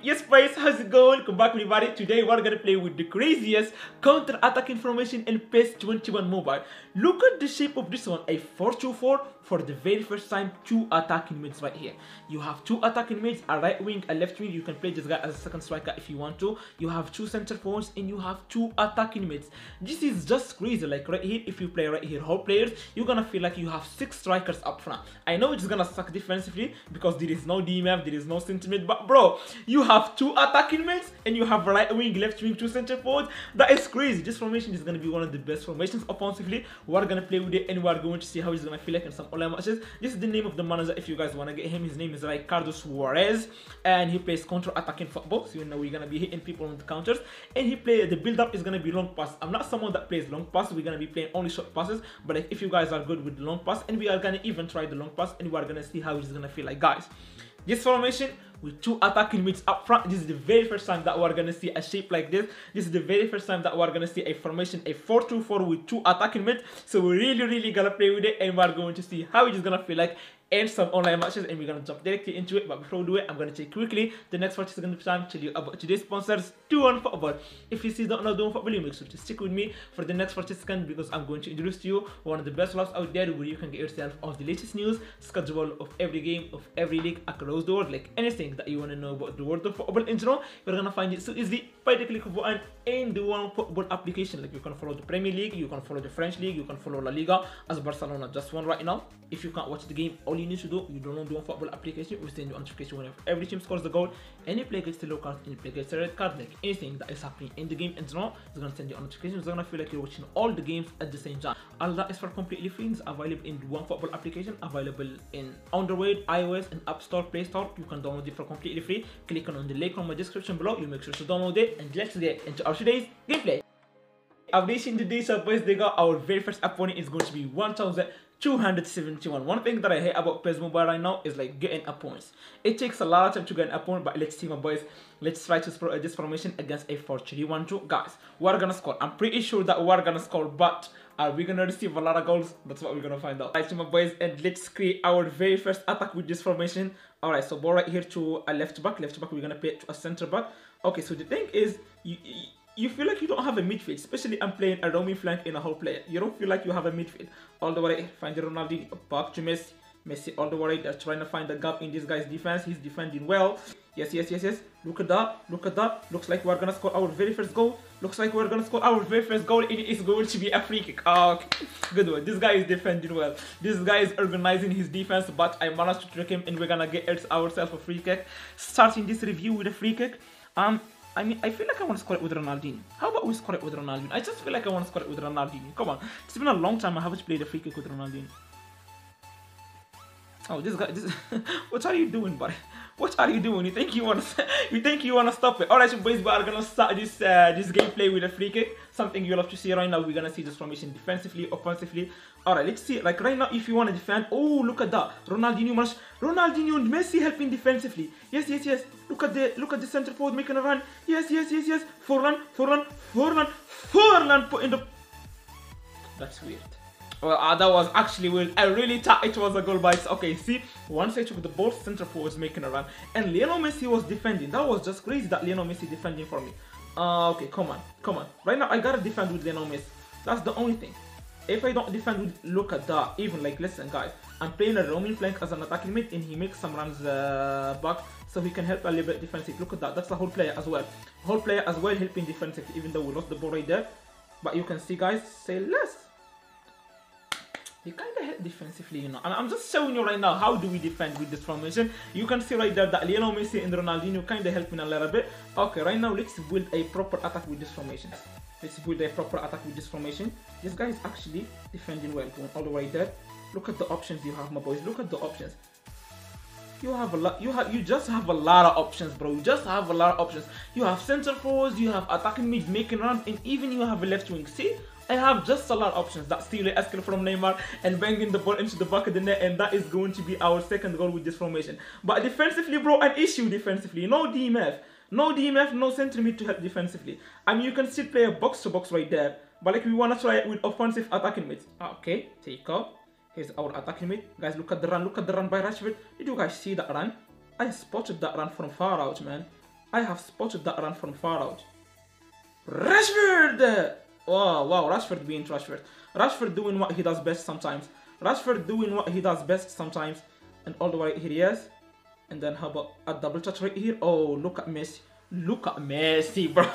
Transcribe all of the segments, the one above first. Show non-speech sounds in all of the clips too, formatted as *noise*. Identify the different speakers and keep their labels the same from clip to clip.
Speaker 1: Yes guys, how's it going? Welcome back everybody. Today we're gonna play with the craziest counter-attack information in PES 21 Mobile. Look at the shape of this one, a 4-2-4 for the very first time, two attacking mids right here. You have two attacking mids, a right wing, a left wing. You can play this guy as a second striker if you want to. You have two center forwards and you have two attacking mids. This is just crazy. Like right here, if you play right here, hole players, you're gonna feel like you have six strikers up front. I know it's gonna suck defensively because there is no DMF, there is no mid, but bro, you have two attacking mids and you have right wing, left wing, two center forwards. That is crazy. This formation is gonna be one of the best formations offensively. We're gonna play with it and we're going to see how he's gonna feel like in some online matches. This is the name of the manager if you guys wanna get him. His name is Ricardo Suarez and he plays counter attacking football. So you know we're gonna be hitting people on the counters. And he play the build up is gonna be long pass. I'm not someone that plays long pass. We're gonna be playing only short passes. But like, if you guys are good with long pass, and we are gonna even try the long pass, and we are gonna see how he's gonna feel like, guys. This formation with two attacking mids up front. This is the very first time that we're gonna see a shape like this. This is the very first time that we're gonna see a formation, a 4-2-4 with two attacking mids. So we're really, really gonna play with it, and we're going to see how it is gonna feel like and some online matches and we're gonna jump directly into it. But before we do it i'm gonna check quickly the next 40 seconds of time tell you about today's sponsors. Do OneFootball. If you see don't know doing football you make sure to stick with me for the next 40 seconds because i'm going to introduce to you one of the best blogs out there where you can get yourself all the latest news schedule of every game of every league across the world like anything that you want to know about the world of football in general. You're gonna find it so easy by the click of button in the OneFootball application. Like you can follow the premier league you can follow the french league you can follow la liga as barcelona just one right now. If you can't watch the game all you need to do you don't the football application we send you notification whenever every team scores the goal any player gets the low card any player gets the red card like anything that is happening in the game in general it's gonna send you a notification it's gonna feel like you're watching all the games at the same time. All that is for completely free it's available in OneFootball application available in android ios and app store play store. You can download it for completely free. Click on the link on my description below you make sure to download it and let's get into our today's gameplay. Updating today, so boys, they got our very first opponent is going to be 1271. One thing that I hate about PES Mobile right now is like getting opponents. It takes a lot of time to get an opponent, but let's see, my boys. Let's try to score this formation against a 4 3 1 2. Guys, we're gonna score. I'm pretty sure that we're gonna score, but uh, are we gonna receive a lot of goals? That's what we're gonna find out. Alright, my boys, and let's create our very first attack with this formation. Alright, so ball right here to a left back. Left back, we're gonna play to a center back. Okay, so the thing is, you you feel like you don't have a midfield, especially I'm playing a roaming flank in a hole player. You don't feel like you have a midfield. All the way, find Ronaldo, back to Messi. Messi all the way, they're trying to find the gap in this guy's defense. He's defending well. Yes, yes, yes, yes. Look at that. Look at that. Looks like we're gonna score our very first goal. Looks like we're gonna score our very first goal. It is going to be a free kick. Oh, okay. good one. This guy is defending well. This guy is organizing his defense, but I managed to trick him, and we're gonna get ourselves a free kick. Starting this review with a free kick. Um, I mean, I feel like I want to score it with Ronaldinho. How about we score it with Ronaldinho? I just feel like I want to score it with Ronaldinho. Come on. It's been a long time I haven't played a free kick with Ronaldinho. Oh, this guy, this, *laughs* what are you doing, buddy? What are you doing? You think you wanna, *laughs* you think you wanna stop it? All right, so boys, we are gonna start this uh, this gameplay with a free kick. Something you'll have to see right now. We're gonna see this formation defensively, offensively. All right, let's see. Like right now, if you wanna defend, oh look at that, Ronaldinho, much Ronaldinho and Messi helping defensively. Yes, yes, yes. Look at the look at the center forward making a run. Yes, yes, yes, yes. Forlan, Forlan, Forlan, Forlan put in the. That's weird. Well, uh, that was actually weird. I really thought it was a goal, but okay. See, once I took the ball, center forward was making a run, and Lionel Messi was defending. That was just crazy that Lionel Messi defending for me. Uh, okay, come on, come on. Right now, I gotta defend with Lionel Messi. That's the only thing. If I don't defend with, look at that. Even like, listen, guys, I'm playing a roaming flank as an attacking mid, and he makes some runs uh, back, so he can help a little bit defensive. Look at that. That's the hole player as well. Hole player as well helping defensive, even though we lost the ball right there. But you can see, guys, say less. He kind of hit defensively, you know. And I'm just showing you right now how do we defend with this formation. You can see right there that Lionel Messi and Ronaldinho kind of helping a little bit. Okay, right now let's build a proper attack with this formation. Let's build a proper attack with this formation. This guy is actually defending well, going all the way there. Look at the options you have, my boys. Look at the options. You have a lot. You have. You just have a lot of options, bro. You just have a lot of options. You have center forwards. You have attacking mid making runs, and even you have a left wing. See, I have just a lot of options. That steal escape from Neymar and banging the ball into the back of the net, and that is going to be our second goal with this formation. But defensively, bro, an issue defensively. No DMF. No DMF, no center mid to help defensively. I mean, you can still play a box to box right there. But like we want to try it with offensive attacking mids. Ah, okay, take off. Here's our attacking mid. Guys, look at the run. Look at the run by Rashford. Did you guys see that run? I spotted that run from far out, man. I have spotted that run from far out. Rashford! Wow, wow, Rashford being Rashford. Rashford doing what he does best sometimes. Rashford doing what he does best sometimes. And all the way here he is. And then how about a double touch right here? Oh, look at Messi. Look at Messi, *laughs* bro.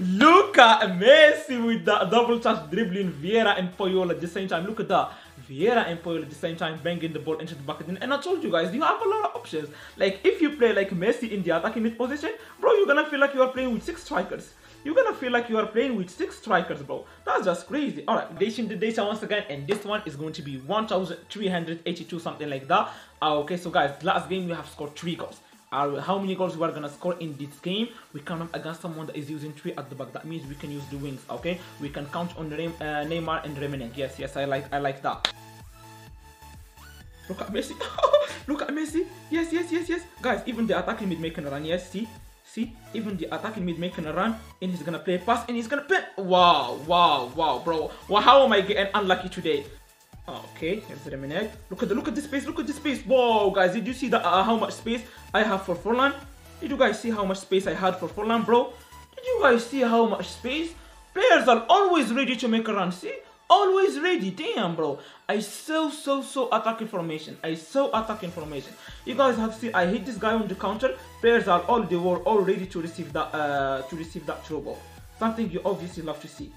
Speaker 1: Look at Messi with that double touch dribbling Vieira and Puyol at the same time. Look at that. Vieira and Puyol at the same time banging the ball into the bucket. And I told you guys, you have a lot of options. Like, if you play like Messi in the attacking mid position, bro, you're gonna feel like you are playing with six strikers you're gonna feel like you are playing with six strikers, bro. That's just crazy. Alright, dashing the data once again, and this one is going to be 1382, something like that. Uh, okay, so guys, last game we have scored three goals. Uh, how many goals we are gonna score in this game? We come up against someone that is using three at the back. That means we can use the wings. Okay, we can count on uh, Neymar and Rummenigge. Yes, yes, I like, I like that. Look at Messi. *laughs* Look at Messi. Yes, yes, yes, yes. Guys, even the attacking mid making run. Yes, see, See, even the attacking mid making a run, and he's gonna play pass, and he's gonna play. Wow, wow, wow, bro. Well, how am I getting unlucky today? Okay, here's the minute. Look at the look at the space. Look at the space. Whoa, guys, did you see that? Uh, how much space I have for Forlan? Did you guys see how much space I had for Forlan, bro? Did you guys see how much space? Players are always ready to make a run. See, always ready. Damn, bro. I so, so, so attack information. I so attack information. You guys have seen, I hit this guy on the counter. Players are all, they were all ready to receive that, uh, to receive that throw ball. Something you obviously love to see.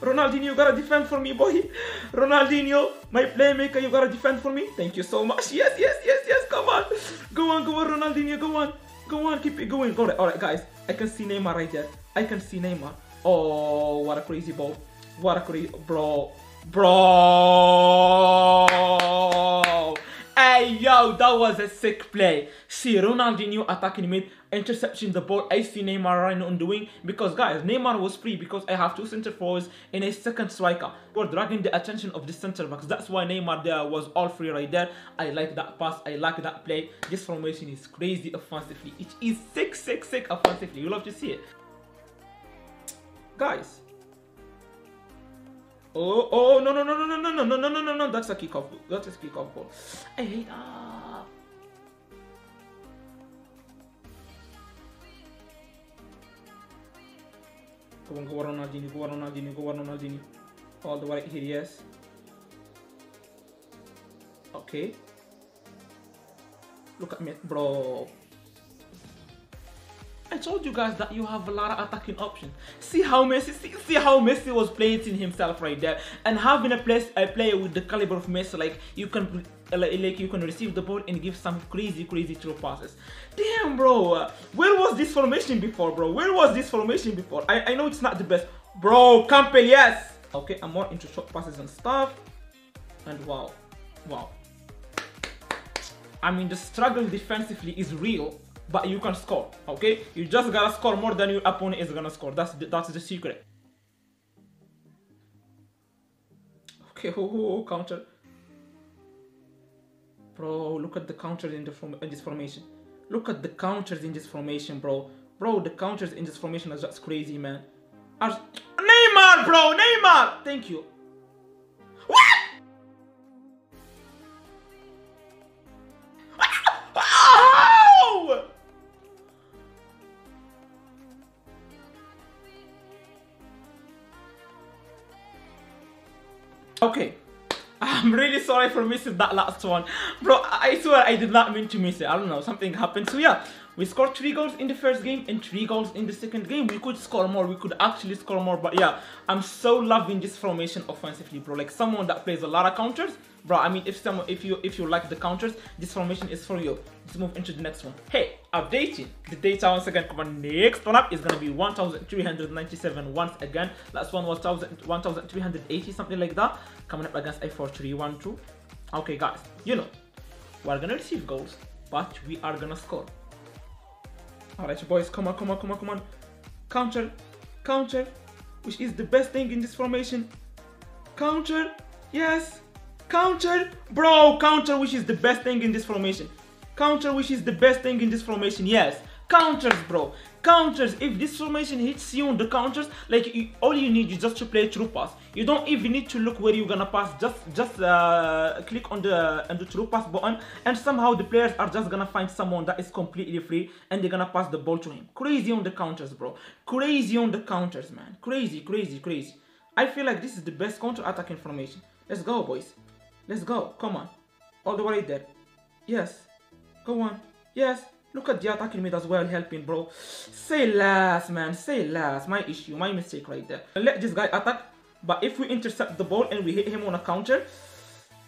Speaker 1: Ronaldinho, you gotta defend for me, boy. *laughs* Ronaldinho, my playmaker, you gotta defend for me. Thank you so much. Yes, yes, yes, yes. Come on. Go on, go on, Ronaldinho. Go on. Go on, keep it going. Alright, alright, guys. I can see Neymar right there. I can see Neymar. Oh, what a crazy ball. Bro, bro. Hey, yo, that was a sick play. See, Ronaldinho attacking mid, intercepting the ball. I see Neymar running on the wing because, guys, Neymar was free because I have two center forwards and a second striker. We're dragging the attention of the center backs. That's why Neymar there was all free right there. I like that pass. I like that play. This formation is crazy offensively. It is sick, sick, sick offensively. You love to see it. Guys, Oh, oh, no, no, no, no, no, no, no, no, no, no, no, no, that's a kickoff. That's a kickoff goal. I hate that. Go on, go on, Ronaldinho, go on, Ronaldinho, go on, Ronaldinho. All the way here, yes. Okay. Look at me, bro. I told you guys that you have a lot of attacking options. See how Messi, see, see how Messi was playing himself right there, and having a place a player with the caliber of Messi, like you can like, you can receive the ball and give some crazy crazy throw passes. Damn, bro, where was this formation before, bro? Where was this formation before? I I know it's not the best, bro. Campbell, yes. Okay, I'm more into short passes and stuff, and wow, wow. I mean, the struggle defensively is real but you can score. Okay, you just gotta score more than your opponent is gonna score. That's the, that's the secret. Okay, *laughs* oh, oh, oh, counter. Bro, look at the counters in the form in this formation. Look at the counters in this formation, bro. Bro, the counters in this formation are just crazy, man. Are Neymar, bro, Neymar. Thank you. Really sorry for missing that last one. Bro, I swear I did not mean to miss it. I don't know, something happened. So yeah, we scored 3 goals in the first game and 3 goals in the second game. We could score more, we could actually score more. But yeah, I'm so loving this formation offensively, bro. Like someone that plays a lot of counters. Bro, I mean, if someone, if you if you like the counters, this formation is for you. Let's move into the next one. Hey, updating the data once again. Come on, next one up is gonna be 1,397 once again. Last one was 1,380, something like that. Coming up against a 4-3-1-2. Okay, guys, you know, we're gonna receive goals, but we are gonna score. Alright, boys, come on, come on, come on, come on. Counter, counter, which is the best thing in this formation. Counter, yes. Counter, bro, counter, which is the best thing in this formation. Counter, which is the best thing in this formation, yes. counters, bro. Counters. If this formation hits you on the counters, like you, all you need is just to play true pass. You don't even need to look where you're gonna pass. Just just uh, click on the on the true pass button, and somehow the players are just gonna find someone that is completely free, and they're gonna pass the ball to him. Crazy on the counters, bro. Crazy on the counters, man. Crazy, crazy, crazy. I feel like this is the best counter attacking formation. Let's go, boys. Let's go. Come on. All the way there. Yes. Go on. Yes. Look at the attacking mid as well helping, bro. Say less, man. Say less. My issue. My mistake right there. Let this guy attack. But if we intercept the ball and we hit him on a counter,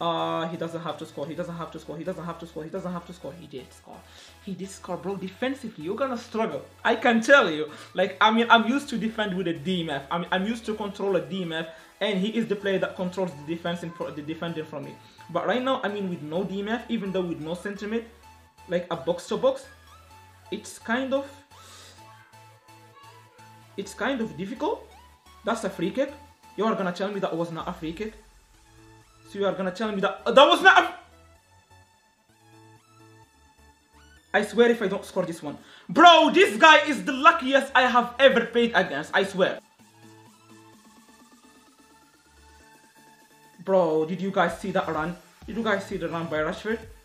Speaker 1: uh, he doesn't have to score. He doesn't have to score. He doesn't have to score. He doesn't have to score. He did score. He did score, bro. Defensively, you're gonna struggle. I can tell you. Like, I mean, I'm used to defend with a DMF. I mean, I'm used to control a DMF, and he is the player that controls the defense and the defending from me. But right now, I mean, with no DMF, even though with no mid, like a box to box, it's kind of, it's kind of difficult. That's a free kick. You are gonna tell me that was not a free kick? So you are gonna tell me that uh, that was not a... I swear if I don't score this one. Bro, this guy is the luckiest I have ever played against, I swear. Bro, did you guys see that run? Did you guys see the run by Rashford? Rashford!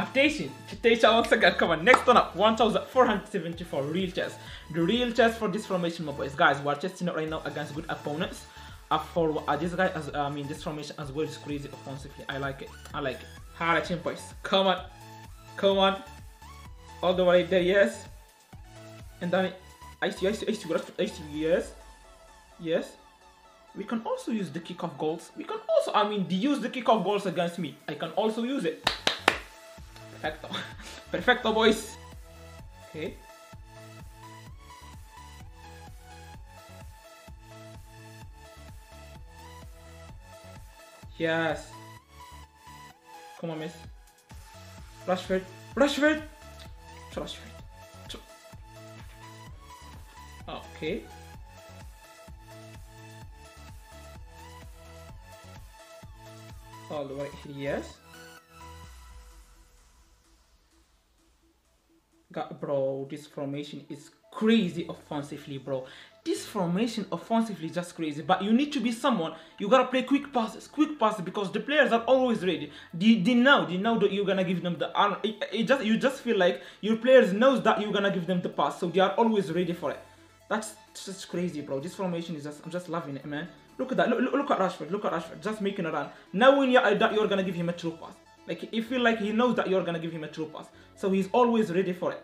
Speaker 1: Aptation. Aptation once again. Come on, next one up. 1474 real chess. The real chess for this formation, my boys. Guys, we're testing it right now against good opponents. Uh, for uh, this guy, as uh, I mean, this formation as well is crazy offensively. I like it. I like it. Hard chin boys. Come on. Come on. All the way there, yes. And then I see, I see, I see, I see, yes. Yes. We can also use the kickoff goals. We can also, I mean, use the kickoff goals against me. I can also use it. Perfecto. *laughs* Perfecto, boys. Okay. Yes. Come on, miss. Rashford. Rashford. Rashford. Okay. All the way here, yes. This formation is crazy offensively, bro. This formation offensively is just crazy. But you need to be someone, you gotta play quick passes, quick passes, because the players are always ready. They, they know, they know that you're gonna give them the, it, it just, you just feel like your players knows that you're gonna give them the pass, so they are always ready for it. That's just crazy, bro. This formation is just, I'm just loving it, man. Look at that. Look, look, at Rashford. Look at Rashford. Just making a run. Knowing you, that you're gonna give him a true pass. Like, you feel like he knows that you're gonna give him a true pass. So he's always ready for it.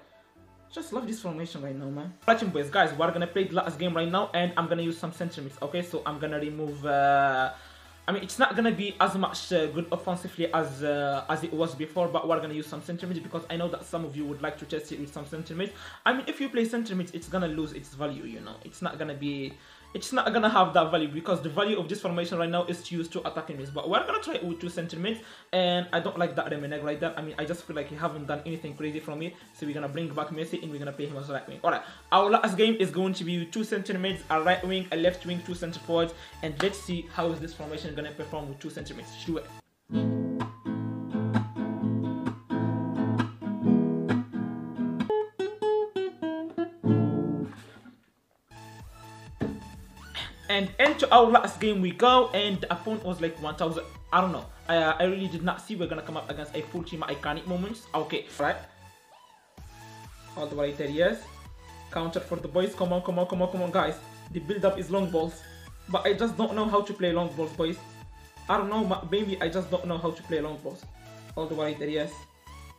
Speaker 1: Just love this formation right now, man. Watching boys, guys, we're gonna play the last game right now, and I'm gonna use some sentiments. Okay, so I'm gonna remove. Uh, I mean, it's not gonna be as much uh, good offensively as uh, as it was before, but we're gonna use some center mid because I know that some of you would like to test it with some center mid. I mean, if you play center mid, it's gonna lose its value. You know, it's not gonna be it's not gonna have that value because the value of this formation right now is to use two attacking mids. But we're gonna try it with two mids, and I don't like that Rummenigge right there. I mean, I just feel like he haven't done anything crazy from me. So we're gonna bring back Messi and we're gonna play him as a right wing. Alright, our last game is going to be two mids, a right wing, a left wing, two center forwards, and let's see how is this formation gonna perform with two mids. Sure. Into our last game we go and the opponent was like 1000 i don't know. I, uh, I really did not see we're gonna come up against a full team iconic moments. Okay right all the way there yes. Counter for the boys. Come on come on come on come on guys. The build up is long balls but i just don't know how to play long balls boys. I don't know maybe i just don't know how to play long balls. All the way there yes.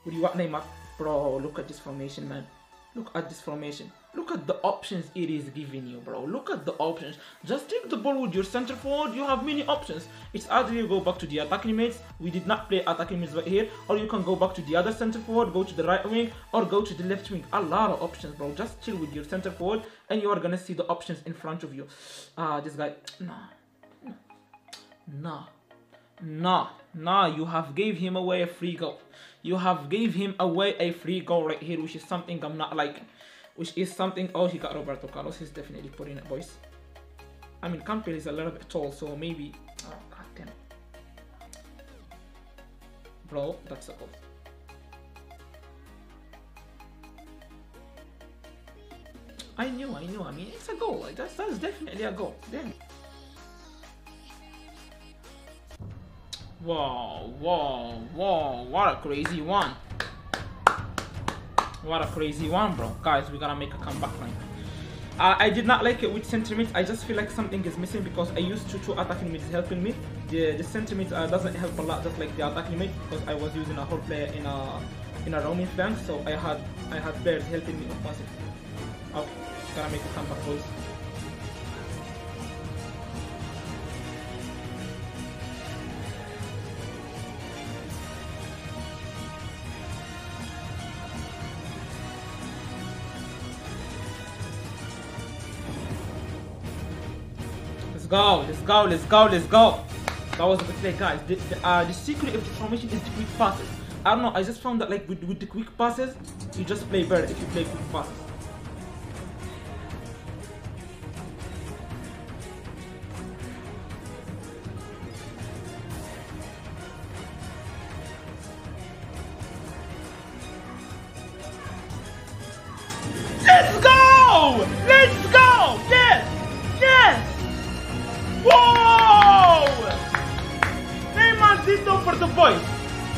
Speaker 1: What do you want neymar? Bro look at this formation man. Look at this formation Look at the options it is giving you, bro. Look at the options. Just take the ball with your center forward. You have many options. It's either you go back to the attacking mates. We did not play attacking mates right here. Or you can go back to the other center forward, go to the right wing, or go to the left wing. A lot of options, bro. Just chill with your center forward, and you are gonna see the options in front of you. Ah, uh, this guy. Nah. Nah. Nah. Nah. You have gave him away a free goal. You have gave him away a free goal right here, which is something I'm not liking which is something. Oh, he got Roberto Carlos. He's definitely putting it, boys. I mean, Campbell is a little bit tall, so maybe. Oh, god damn. Bro, that's a goal. I knew, I knew. I mean, it's a goal. Like, that's that's definitely a goal. Damn. Whoa, whoa, whoa! What a crazy one! What a crazy one, bro. Guys, we gotta make a comeback right uh, I did not like it with mid. I just feel like something is missing because I used to two attacking mid helping me. The the center uh, doesn't help a lot, just like the attacking mid, because I was using a hole player in a in a roaming flank, so I had I had players helping me offensively. Okay, gotta make a comeback, boys. Go, let's go, let's go, let's go. That was good play, guys. The, the, uh, the secret of the formation is the quick passes. I don't know, I just found that like with, with the quick passes, you just play better if you play quick passes. Whoa! Neymar Zito for the boys.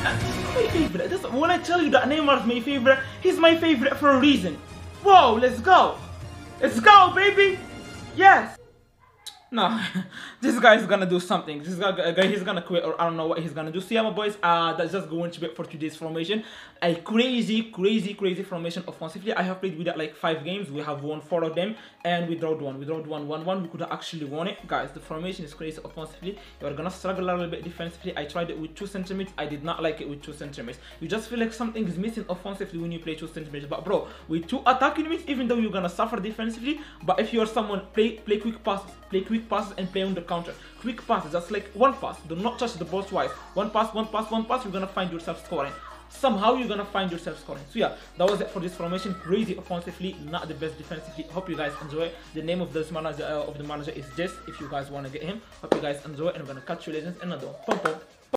Speaker 1: my favorite. That's, when I tell you that Neymar is my favorite, he's my favorite for a reason. Whoa, let's go. Let's go, baby. Yes. No, this guy is gonna do something. This guy, he's gonna quit, or I don't know what he's gonna do. So yeah, my boys, uh, that's just going to be for today's formation. A crazy, crazy, crazy formation offensively. I have played with that like five games. We have won four of them, and we drawed one. We drawed one, one, one. We could have actually won it, guys. The formation is crazy offensively. You are gonna struggle a little bit defensively. I tried it with two centimeters. I did not like it with two centimeters. You just feel like something is missing offensively when you play two centimeters. But bro, with two attacking means, even though you're gonna suffer defensively, but if you're someone play play quick passes, play quick passes and play on the counter. Quick passes, just like one pass. Do not touch the ball twice. One pass, one pass, one pass, you're gonna find yourself scoring. Somehow you're gonna find yourself scoring. So yeah, that was it for this formation. Crazy offensively, not the best defensively. Hope you guys enjoy. The name of this manager uh, of the manager is this. If you guys wanna get him, hope you guys enjoy, and I'm gonna catch you legends another. Pom pom.